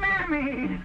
Mammy!